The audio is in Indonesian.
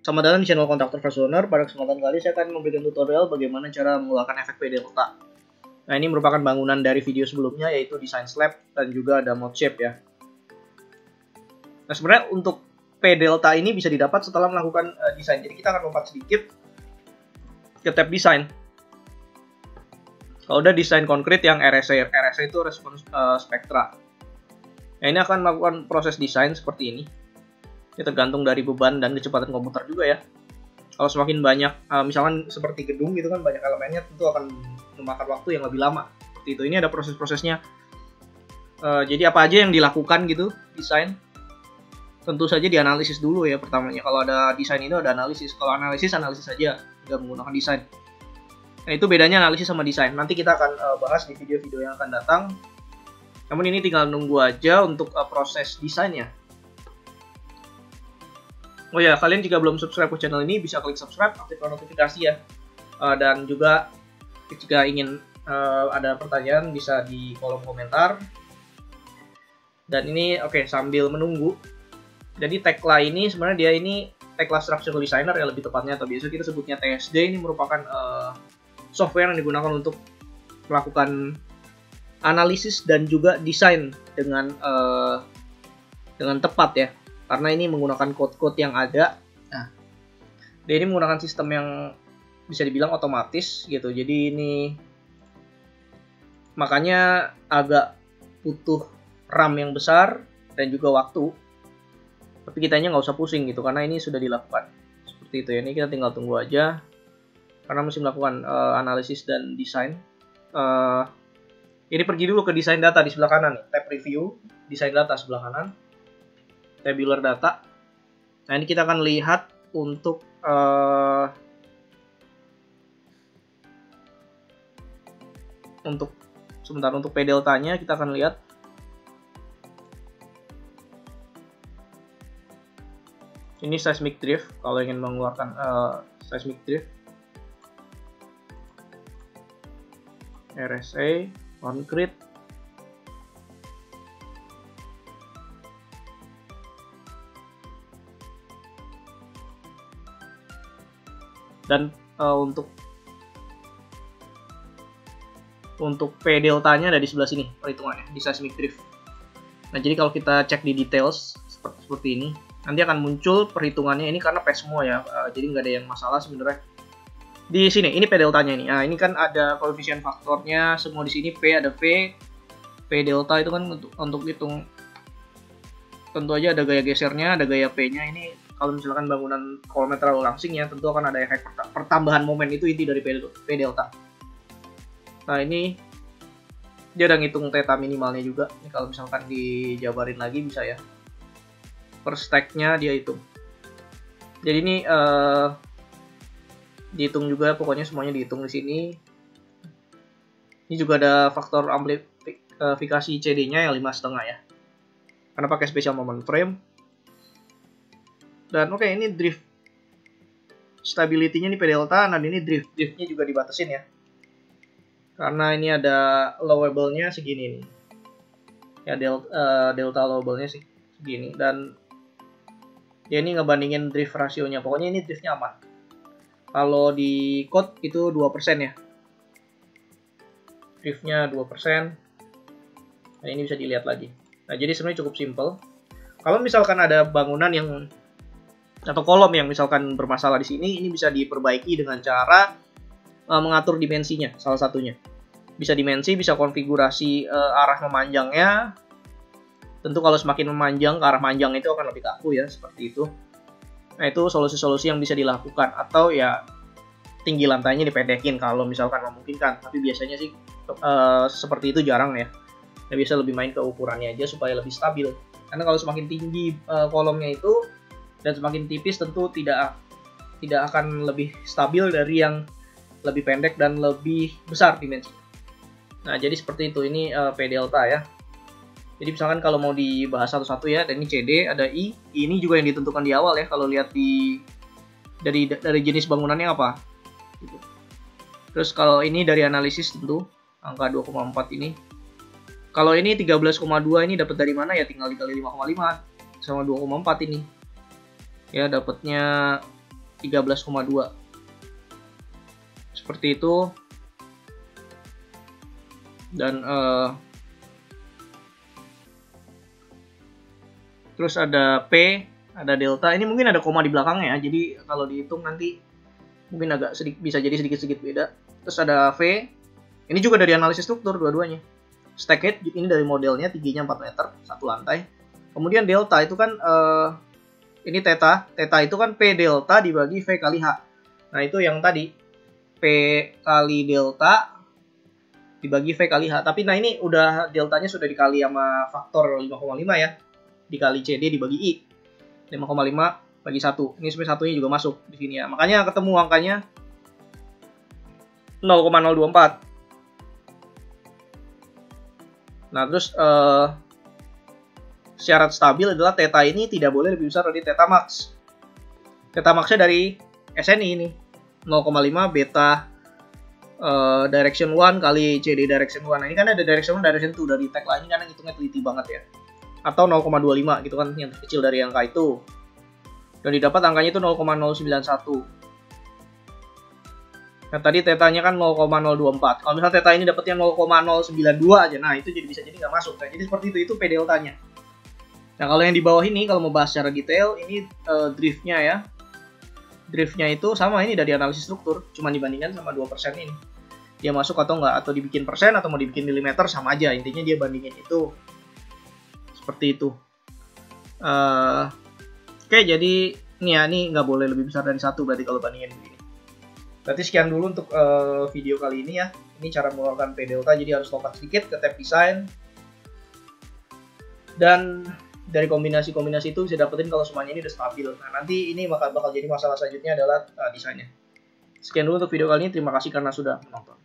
Selamat datang di channel Kontraktor First Owner. Pada kesempatan kali saya akan memberikan tutorial bagaimana cara mengeluarkan efek P delta. Nah, ini merupakan bangunan dari video sebelumnya yaitu design slab dan juga ada mod shape ya. Nah, sebenarnya untuk P delta ini bisa didapat setelah melakukan uh, desain. Jadi kita akan lompat sedikit ke tab desain. Kalau udah desain konkret yang RSA, RSA itu respons uh, spektra. Nah, ini akan melakukan proses desain seperti ini ini tergantung dari beban dan kecepatan komputer juga ya. Kalau semakin banyak uh, misalkan seperti gedung gitu kan banyak elemennya tentu akan memakan waktu yang lebih lama. Seperti itu. Ini ada proses-prosesnya. Uh, jadi apa aja yang dilakukan gitu desain? Tentu saja dianalisis dulu ya pertamanya. Kalau ada desain itu ada analisis. Kalau analisis analisis saja. Tidak menggunakan desain. Nah itu bedanya analisis sama desain. Nanti kita akan uh, bahas di video-video yang akan datang. Namun ini tinggal nunggu aja untuk uh, proses desainnya Oh ya, kalian jika belum subscribe ke channel ini bisa klik subscribe, aktifkan notifikasi ya. Uh, dan juga jika ingin uh, ada pertanyaan bisa di kolom komentar. Dan ini oke okay, sambil menunggu. Jadi Tekla ini sebenarnya dia ini Tekla Structural Designer ya lebih tepatnya atau biasa kita sebutnya TSD ini merupakan uh, software yang digunakan untuk melakukan analisis dan juga desain dengan uh, dengan tepat ya karena ini menggunakan code-code yang ada. Nah, dia ini menggunakan sistem yang bisa dibilang otomatis gitu. Jadi ini makanya agak butuh RAM yang besar dan juga waktu. Tapi kitanya nggak usah pusing gitu karena ini sudah dilakukan. Seperti itu ya. Ini kita tinggal tunggu aja karena mesti melakukan uh, analisis dan desain. Uh, ini pergi dulu ke desain data di sebelah kanan nih, tab review, desain data sebelah kanan tabular data. Nah ini kita akan lihat untuk uh, untuk sebentar untuk P deltanya kita akan lihat. Ini seismic drift kalau ingin mengeluarkan uh, seismic drift. RSA concrete dan uh, untuk untuk P deltanya ada di sebelah sini perhitungannya di seismic drift. Nah jadi kalau kita cek di details seperti, seperti ini nanti akan muncul perhitungannya ini karena P semua ya. Uh, jadi nggak ada yang masalah sebenarnya. Di sini ini P deltanya ini. Nah ini kan ada koefisien faktornya semua di sini P ada V P delta itu kan untuk untuk hitung. Tentu aja ada gaya gesernya ada gaya P nya ini kalau misalkan bangunan kolomnya terlalu langsing ya tentu akan ada efek pertambahan momen itu inti dari P delta. Nah ini dia udah ngitung theta minimalnya juga. Ini kalau misalkan dijabarin lagi bisa ya. Per stacknya dia hitung. Jadi ini uh, dihitung juga pokoknya semuanya dihitung di sini. Ini juga ada faktor amplifikasi CD-nya yang lima setengah ya. Karena pakai special moment frame dan oke okay, ini drift stability-nya ini P delta, dan ini drift driftnya juga dibatasin ya. Karena ini ada lowable-nya segini nih. Ya delta, uh, delta lowable-nya sih segini dan ya ini ngebandingin drift rasionya. Pokoknya ini driftnya aman. Kalau di code itu 2% ya. Driftnya 2%. Nah, ini bisa dilihat lagi. Nah, jadi sebenarnya cukup simple. Kalau misalkan ada bangunan yang atau kolom yang misalkan bermasalah di sini ini bisa diperbaiki dengan cara uh, mengatur dimensinya salah satunya. Bisa dimensi bisa konfigurasi uh, arah memanjangnya. Tentu kalau semakin memanjang ke arah panjang itu akan lebih kaku ya seperti itu. Nah itu solusi-solusi yang bisa dilakukan. Atau ya tinggi lantainya dipendekin kalau misalkan memungkinkan. Tapi biasanya sih uh, seperti itu jarang ya. Nah, biasa lebih main ke ukurannya aja supaya lebih stabil. Karena kalau semakin tinggi uh, kolomnya itu dan semakin tipis tentu tidak tidak akan lebih stabil dari yang lebih pendek dan lebih besar dimensi. Nah, jadi seperti itu ini uh, P delta ya. Jadi misalkan kalau mau dibahas satu-satu ya, dan ini CD, ada I, I ini juga yang ditentukan di awal ya kalau lihat di dari dari jenis bangunannya apa. Gitu. Terus kalau ini dari analisis tentu angka 2,4 ini. Kalau ini 13,2 ini dapat dari mana ya tinggal dikali 5,5 sama 2,4 ini ya dapatnya 13,2 seperti itu. Dan uh, terus ada P ada delta. Ini mungkin ada koma di belakangnya ya jadi kalau dihitung nanti mungkin agak sedikit bisa jadi sedikit-sedikit beda. Terus ada V. Ini juga dari analisis struktur dua-duanya. Stack ini dari modelnya tingginya 4 meter satu lantai. Kemudian delta itu kan uh, ini theta theta itu kan P delta dibagi V kali H nah itu yang tadi P kali delta dibagi V kali H. Tapi nah ini udah deltanya sudah dikali sama faktor 5,5 ya. Dikali CD dibagi I. 5,5 bagi 1. Ini sebenarnya satunya juga masuk di sini ya. Makanya ketemu angkanya 0,024. Nah, terus uh, syarat stabil adalah theta ini tidak boleh lebih besar dari theta max. Theta maxnya dari SNI ini 0,5 beta uh, direction 1 kali CD direction 1. Nah, ini kan ada direction 1, direction 2 dari tag lain kan hitungnya teliti banget ya. Atau 0,25 gitu kan yang kecil dari angka itu. Dan didapat angkanya itu 0,091. Nah, tadi tetanya kan 0,024. Kalau misalnya teta ini dapatnya 0,092 aja, nah itu jadi bisa jadi nggak masuk. Nah, jadi seperti itu, itu P deltanya. Nah, kalau yang di bawah ini, kalau mau bahas secara detail, ini uh, driftnya ya driftnya itu sama ini dari analisis struktur, cuma dibandingkan sama 2% ini. Dia masuk atau enggak, atau dibikin persen, atau mau dibikin milimeter, sama aja. Intinya dia bandingin itu. Seperti itu. Uh, Oke, okay, jadi ini ya, ini nggak boleh lebih besar dari satu berarti kalau bandingin begini. Berarti sekian dulu untuk uh, video kali ini ya. Ini cara mengeluarkan P delta, jadi harus lompat sedikit ke tab design. Dan dari kombinasi-kombinasi itu bisa dapetin kalau semuanya ini udah stabil. Nah, nanti ini bakal bakal jadi masalah selanjutnya adalah uh, desainnya. Sekian dulu untuk video kali ini. Terima kasih karena sudah menonton.